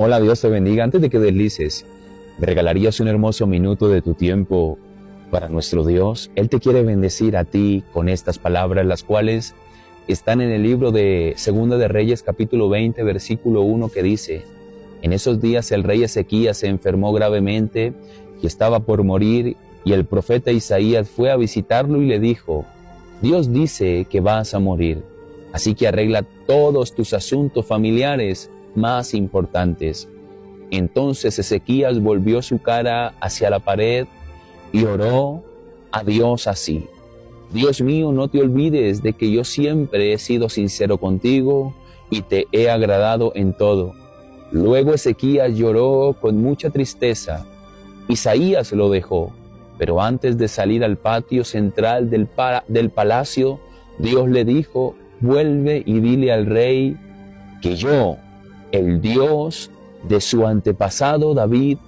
Hola, Dios te bendiga. Antes de que deslices, ¿me regalarías un hermoso minuto de tu tiempo para nuestro Dios? Él te quiere bendecir a ti con estas palabras, las cuales están en el libro de Segunda de Reyes, capítulo 20, versículo 1, que dice, En esos días el rey Ezequías se enfermó gravemente y estaba por morir, y el profeta Isaías fue a visitarlo y le dijo, Dios dice que vas a morir, así que arregla todos tus asuntos familiares más importantes. Entonces Ezequías volvió su cara hacia la pared y oró a Dios así. Dios mío, no te olvides de que yo siempre he sido sincero contigo y te he agradado en todo. Luego Ezequías lloró con mucha tristeza. Isaías lo dejó, pero antes de salir al patio central del, del palacio, Dios le dijo, vuelve y dile al rey que yo, el Dios de su antepasado David,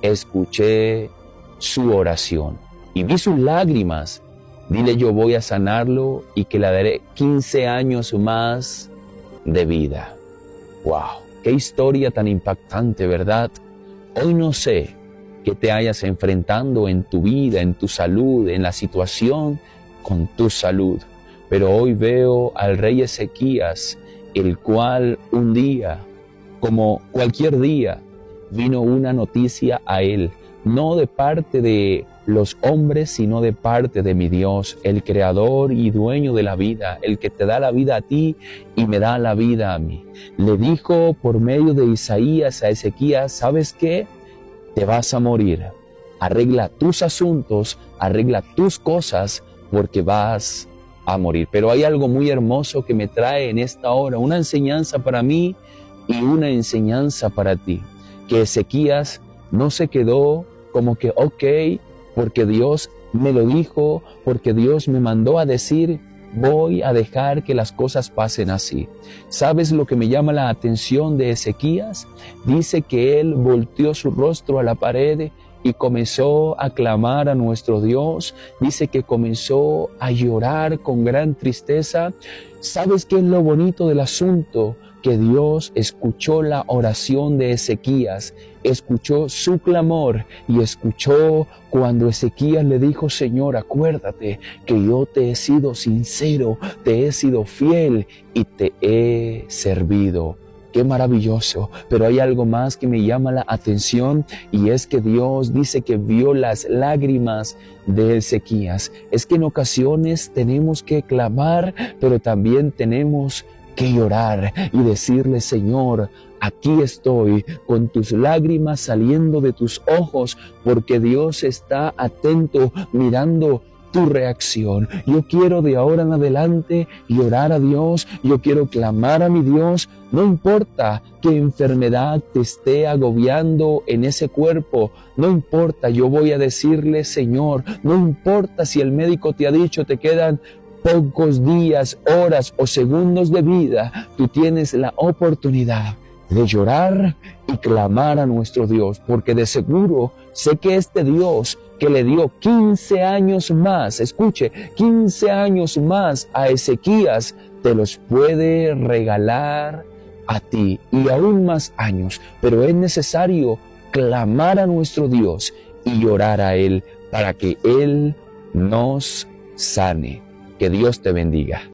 escuché su oración y vi sus lágrimas. Dile yo voy a sanarlo y que le daré 15 años más de vida. ¡Wow! ¡Qué historia tan impactante, verdad! Hoy no sé qué te hayas enfrentando en tu vida, en tu salud, en la situación con tu salud, pero hoy veo al rey Ezequías, el cual un día como cualquier día, vino una noticia a él, no de parte de los hombres, sino de parte de mi Dios, el creador y dueño de la vida, el que te da la vida a ti y me da la vida a mí. Le dijo por medio de Isaías a Ezequías, ¿sabes qué? Te vas a morir. Arregla tus asuntos, arregla tus cosas, porque vas a morir. Pero hay algo muy hermoso que me trae en esta hora, una enseñanza para mí y una enseñanza para ti. Que Ezequías no se quedó como que, ok, porque Dios me lo dijo, porque Dios me mandó a decir, voy a dejar que las cosas pasen así. ¿Sabes lo que me llama la atención de Ezequías? Dice que él volteó su rostro a la pared y comenzó a clamar a nuestro Dios. Dice que comenzó a llorar con gran tristeza. ¿Sabes qué es lo bonito del asunto? que Dios escuchó la oración de Ezequías, escuchó su clamor y escuchó cuando Ezequías le dijo, Señor, acuérdate que yo te he sido sincero, te he sido fiel y te he servido. Qué maravilloso, pero hay algo más que me llama la atención y es que Dios dice que vio las lágrimas de Ezequías. Es que en ocasiones tenemos que clamar, pero también tenemos que llorar y decirle, Señor, aquí estoy con tus lágrimas saliendo de tus ojos, porque Dios está atento mirando tu reacción. Yo quiero de ahora en adelante llorar a Dios, yo quiero clamar a mi Dios, no importa qué enfermedad te esté agobiando en ese cuerpo, no importa, yo voy a decirle, Señor, no importa si el médico te ha dicho te quedan pocos días, horas o segundos de vida, tú tienes la oportunidad de llorar y clamar a nuestro Dios, porque de seguro sé que este Dios que le dio 15 años más, escuche, 15 años más a Ezequías, te los puede regalar a ti y aún más años, pero es necesario clamar a nuestro Dios y llorar a Él para que Él nos sane. Que Dios te bendiga.